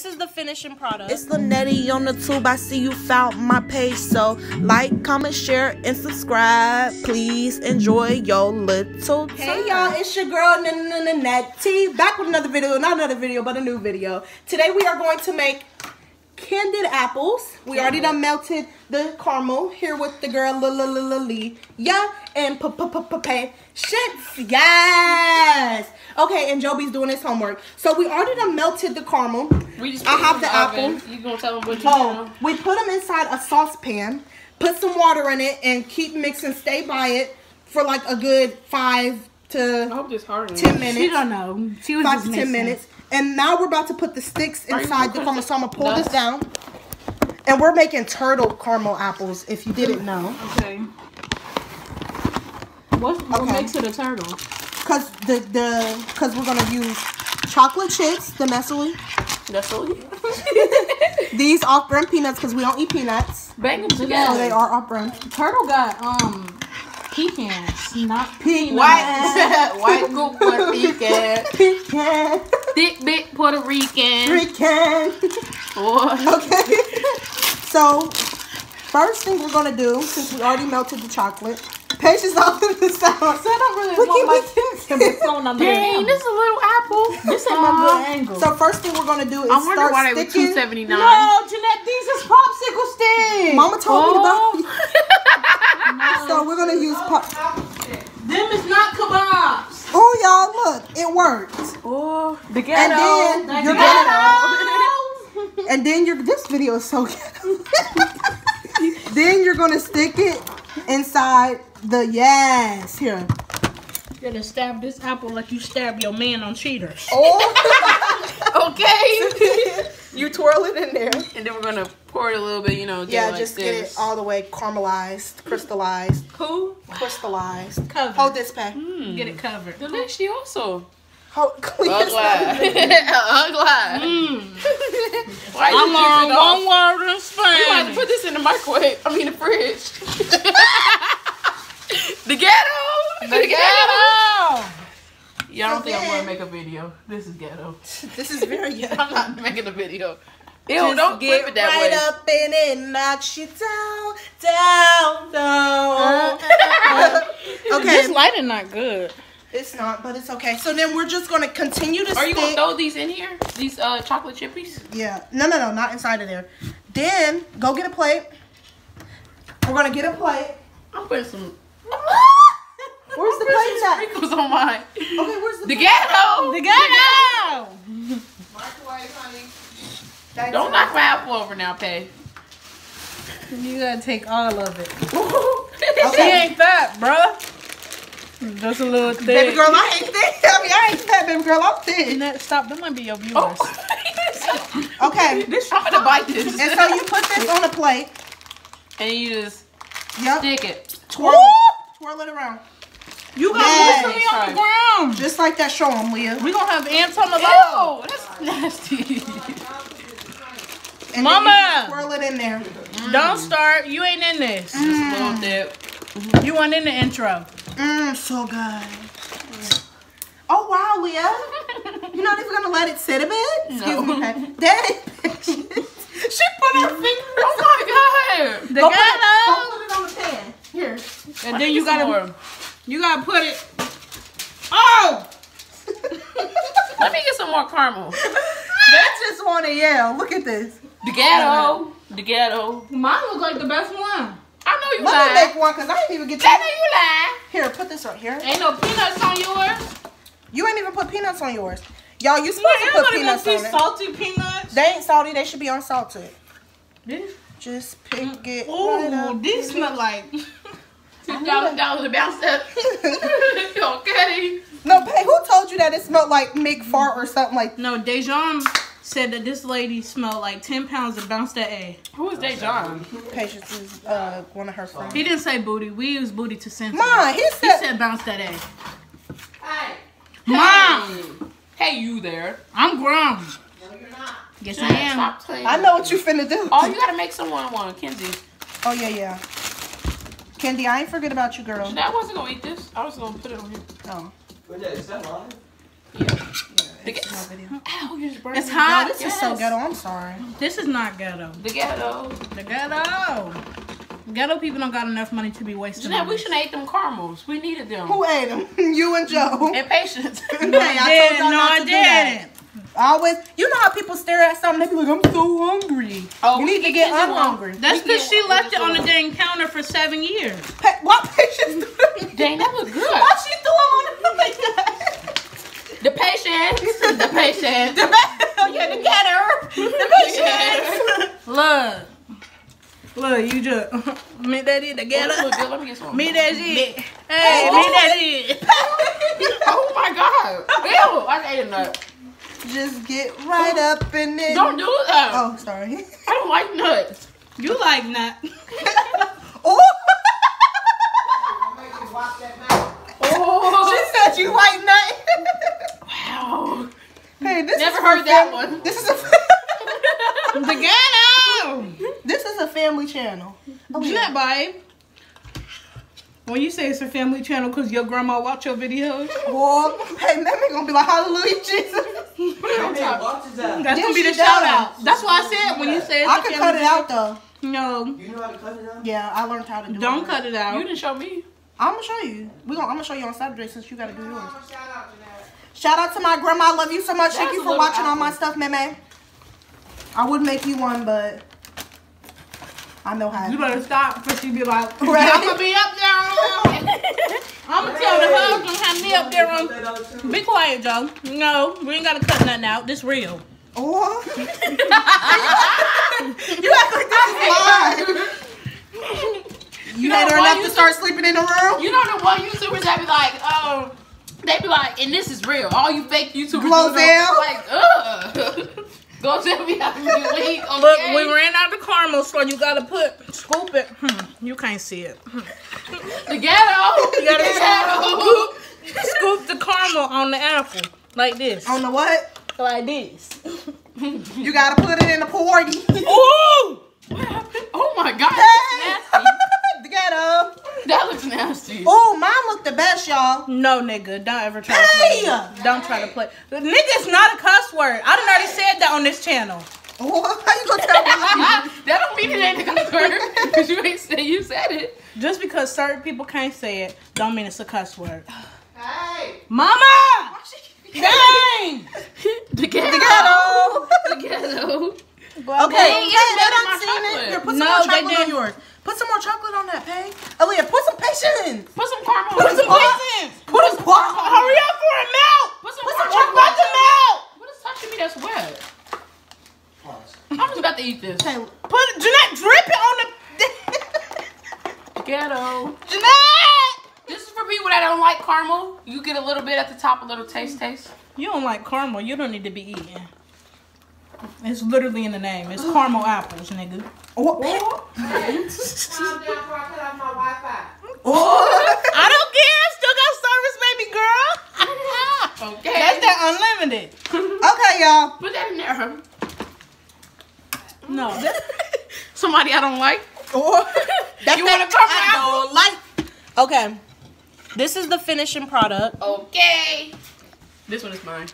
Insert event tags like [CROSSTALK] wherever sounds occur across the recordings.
This is the finishing product. It's Linetti on the tube. I see you found my page. So like, comment, share, and subscribe. Please enjoy your little time. Hey y'all, it's your girl Nettie back with another video, not another video, but a new video. Today we are going to make candied apples. We already done melted the caramel here with the girl Lily, yeah, and p p p p shits, yes. Okay, and Joby's doing his homework. So we already done melted the caramel. We just I put have the in oven. apple. You gonna tell them what you Oh, do? we put them inside a saucepan, put some water in it, and keep mixing. Stay by it for like a good five I to hope this hard. ten minutes. She don't know. She was Five just to ten minutes. And now we're about to put the sticks inside the caramel. So I'm gonna pull this down. And we're making turtle caramel apples, if you didn't know. Okay. What, what Okay. makes it a turtle? Cause the the cause we're gonna use chocolate chips, the messily. All. [LAUGHS] These off-brand peanuts, cause we don't eat peanuts. Bang them So together. they are off-brand. Turtle got um pecans, not Peanuts. [LAUGHS] [LAUGHS] White, white goop Puerto Rican, Pecan. Thick big Puerto Rican. Pecan. Boy. Okay. [LAUGHS] So, first thing we're gonna do, since we already melted the chocolate, Patience off in the sound. I don't really Look want my at to be thrown under Dang, this is a little apple. This ain't my good uh, angle. So first thing we're gonna do is I wonder start why they were sticking. two seventy nine. no, Jeanette, these is popsicle sticks. Mama told me Oh. about. [LAUGHS] so we're gonna use. Pop- Them is not kebabs. Y'all, look, it worked. Oh, the And ghetto. then Like you're ghetto. gonna. [LAUGHS] And then you're. This video is so. [LAUGHS] then you're gonna stick it inside the yes here. You're gonna stab this apple like you stab your man on cheaters. Oh, [LAUGHS] okay. you twirl it in there. and then we're gonna pour it a little bit. You know, get Yeah, it like just this. get it all the way caramelized, crystallized, Who? crystallized. Covered. Hold this pack. Mm. Get it covered. Delicious also. Hold clean Ugly. this [LAUGHS] up. Ugly. Mm. Why I'm on dripping off? one word in We might have to put this in the microwave. I mean the fridge. [LAUGHS] the ghetto. The ghetto. Yeah, I don't think I'm gonna make a video. This is ghetto. [LAUGHS] This is very young. I'm not making a video. Ew, Just don't get flip it that right way. up in it, knocks you down, down, down. Uh, uh, uh, okay, This lighting not good. It's not, but it's okay. So then we're just gonna continue to Are you gonna throw these in here? These uh chocolate chippies? Yeah, no, no, no, not inside of there. Then go get a plate. We're gonna get a plate. I'm putting some. [LAUGHS] Where's the Put plate some at? sprinkles on mine. Okay, where's the, plate? The ghetto. The ghetto. microwave, honey? Thanks. Don't knock my apple over now, Pay. You gotta take all of it. [LAUGHS] Okay. She ain't fat, bruh. Just a little thick. Baby girl, I ain't thin. I mean, I ain't fat, baby girl. I'm thin. Jeanette, stop. That might be your viewers. Oh. [LAUGHS] Okay. [LAUGHS] I'm gonna bite this. [LAUGHS] And so you put this on a plate. and you just Yep. stick it. Twirl it. Twirl it around. You got Yes. me on the ground. Just like that. Show them, Leah. We gonna have ants on the low. Oh, that's nasty. And Mama. Twirl it in there. Don't start. You ain't in this. Mm. Just a little dip. Mm-hmm. You weren't in the intro. Mmm, so good. Oh wow, Leah. You're not even gonna let it sit a bit? Excuse No. me, Pat. Daddy. [LAUGHS] she put her finger. Oh my god. The Go put, it, ghetto. go put it on the pan. Here. And then you gotta you gotta put it. Oh! [LAUGHS] Let me get some more caramel. They just want to yell. Look at this. The ghetto. Uh-huh. The ghetto. Mine look like the best one. I know you Let me make one because I didn't even get I know you lying. Here, put this right here. Ain't no peanuts on yours. You ain't even put peanuts on yours. Y'all, you You supposed to ain't put peanuts on it. salty peanuts. They ain't salty. They should be unsalted. This- Just pick mm. it right Ooh, up. these smell like. [LAUGHS] Two thousand dollars to bounce that. okay. No, pay. Who told you that it smelled like Mick fart or something like? No, Dejan said that this lady smelled like 10 pounds of bounce that A. Who is Dejan? Patience is uh one of her friends. He didn't say booty. We use booty to censor. Mom, he He said. said bounce that A. Hey. Mom, Hey, you there? I'm grown. No, you're not. Yes, I am. Stop playing. I know what you finna do. Oh, you gotta make someone one, Kenzie. Oh yeah, yeah. Candy, I ain't forget about you, girl. I wasn't gonna eat this. I was gonna put it on here. Oh. Wait, is that live? The ga- Ow, you just burned It's me. hot. this is so Yes. ghetto. I'm sorry. This is not ghetto. The ghetto. The ghetto. Ghetto people don't got enough money to be wasting. Jeanette, we should have ate them caramels. We needed them. Who ate them? [LAUGHS] you and Joe. [LAUGHS] And patience. [LAUGHS] Hey, I did. y'all No, not I to do that. didn't. Always, you know how people stare at something, they be like, "I'm so hungry." Oh, you we need to get get you one. That's because she left it on the dang counter for seven years. Pa- what patience? Dang, that was good. Why she threw them on the like that? The patience. The patience. The ba- yeah, the getter. The patience. [LAUGHS] Look. Look, you just [LAUGHS] me that it That together. look good. Let me get some. Me that shit. Hey, Oh. me that it. [LAUGHS] Oh my god. Ew, I ate a nut. Just get right up in it. Don't do that. Oh, sorry. I don't like nuts. You like not. oh, Oh. she said you white nut. Wow. Hey, this Never is heard that fam- one. This is a the [LAUGHS] [LAUGHS] ghetto. this is a family channel. Oh, yeah. Jeanette, babe. When you say it's a family channel because your grandma watch your videos, Well, hey, Mammy gonna be like, Hallelujah, Jesus. watches that. that's Yeah, gonna be the she shout does. out. That's why I said when you say it's I a could family cut it out though. No, You know how to cut it out? Yeah, I learned how to do it. don't cut it out. You didn't show me. I'm gonna show you. We gonna, I'm gonna show you on Saturday since you gotta do yours. Shout out to my grandma. I love you so much. Thank you for little watching all my apple. stuff, Meme. I would make you one, but I know how. You better stop before she'd be like, [LAUGHS] Right. I'm gonna be up there. [LAUGHS] I'm gonna tell the husband have me up there on. Cut that out too. Be quiet, Joe. No, we ain't gotta cut nothing out. This real. Oh. [LAUGHS] you act like this live. You know hate her enough you to start sleeping in the room? You know the one YouTubers that be like, um, they be like, and this is real. All you fake YouTubers Glozell. doing, like, ugh. [LAUGHS] Go tell me how you [LAUGHS] weak. Okay? Look, we ran out of caramel, so you gotta put scoop it. Hmm, you can't see it. Hmm. the ghetto. You gotta The ghetto. Scoop the caramel on the apple like this. On the what? like this. You gotta put it in the party. Ooh! What happened? Oh my god, Hey. that's nasty. the ghetto. That looks nasty. Oh, mine look the best, y'all. No, nigga, don't ever try to Hey! play. Don't try to play. Nigga is not a cuss word. I done already said that on this channel. [LAUGHS] How you gonna tell me? [LAUGHS] that don't mean it ain't a cuss word because you ain't say you said it. Just because certain people can't say it, don't mean it's a cuss word. hey. Mama! Dang! [LAUGHS] The ghetto. The ghetto. The ghetto. Okay, Dang, hey, it's they better done than my seen it. Here, put some No, more they chocolate on yours. Put some more chocolate on that, Pay. Oh, Aaliyah, put some patience. Put some caramel. Put some Put patience. Put some caramel. Hurry up for it melt! Put some, Put some chocolate to melt. What is touching me that's wet? Pause. I'm just about to eat this. Okay, Put Jeanette, drip it on the. [LAUGHS] Ghetto. Jeanette! This is for people that don't like caramel. You get a little bit at the top, a little taste, taste. You don't like caramel. You don't need to be eating. It's literally in the name. It's caramel [GASPS] apples, nigga. Oh, [LAUGHS] oh, I don't care. I still got service, baby girl. [LAUGHS] Okay. That's that unlimited. okay, y'all. Put that in there. No. [LAUGHS] Somebody I don't like. Oh, that's You that want a caramel I apple? don't like. Okay. This is the finishing product. Okay. This one is mine.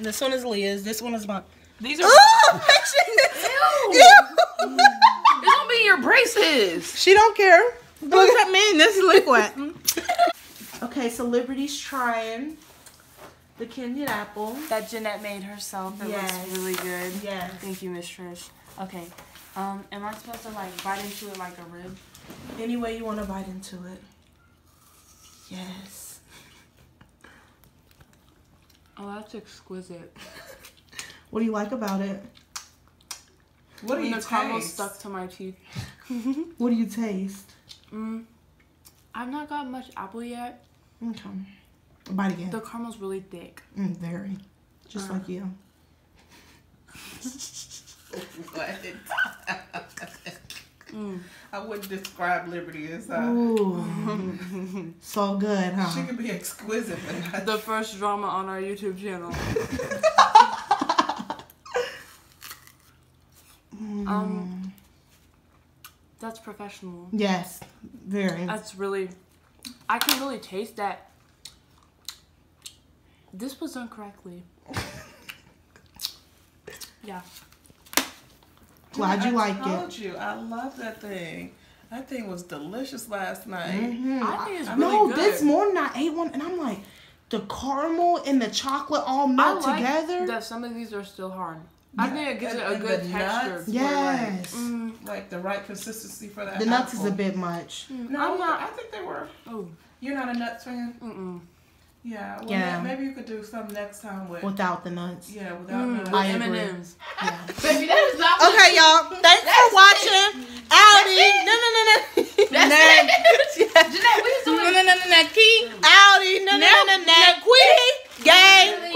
This one is Leah's. This one is mine. These are. [LAUGHS] Oh, patience. Ew. Ew. It's gonna be your braces. she don't care. What does that mean? This is liquid. [LAUGHS] Okay, so Liberty's trying the candied apple. that Jeanette made herself. It Yes. looks really good. Yes. Thank you, Miss Trish. Okay. Um, am I supposed to like bite into it like a rib? Any way you want to bite into it. Yes. Oh, that's exquisite. What do you like about it? What do When you the caramel taste? stuck to my teeth. [LAUGHS] [LAUGHS] What do you taste? Mm, I've not got much apple yet. Okay. Bite again. The caramel's really thick. Mm, very. Just Uh. like you. [LAUGHS] I wouldn't describe Liberty as uh, Ooh. so good, huh? she huh? could be exquisite, but not The first drama on our YouTube channel. Um, that's professional. Yes. Very. That's really, I can really taste that This was done correctly. [LAUGHS] Yeah. Glad you like it. I like told it. you, I love that thing. That thing was delicious last night. I think it's really no, good. this morning I ate one and I'm like, the caramel and the chocolate all I melt like together. that some of these are still hard. I think it gives and, it a good texture. Nuts yes. Like, mm, mm, like, the right consistency for that. The nuts is a bit much. Mm, no, I'm not. I think they were. Oh. You're not a nuts fan? Mm-mm. Yeah. Well, yeah. Maybe you could do some next time with without the nuts. Yeah, without mm, nuts. M&Ms. [LAUGHS] Baby, that is not. Okay, y'all. [LAUGHS] Thanks That's for watching. Audi. No, no, no, no. [LAUGHS] That's it. Jeanette, we doing. No, no, no, no, no. Key. Audi. No, no, no, no, no. Queen. Gang.